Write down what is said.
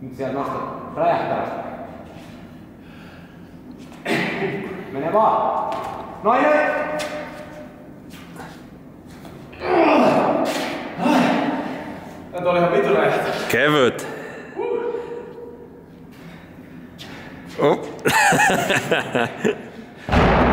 Nyt siellä nostat räjähtävästi. Mene vaan. Noin nyt! Nyt oli ihan vitu räjähtävä. Kevyt. Upp. Uh. Uh.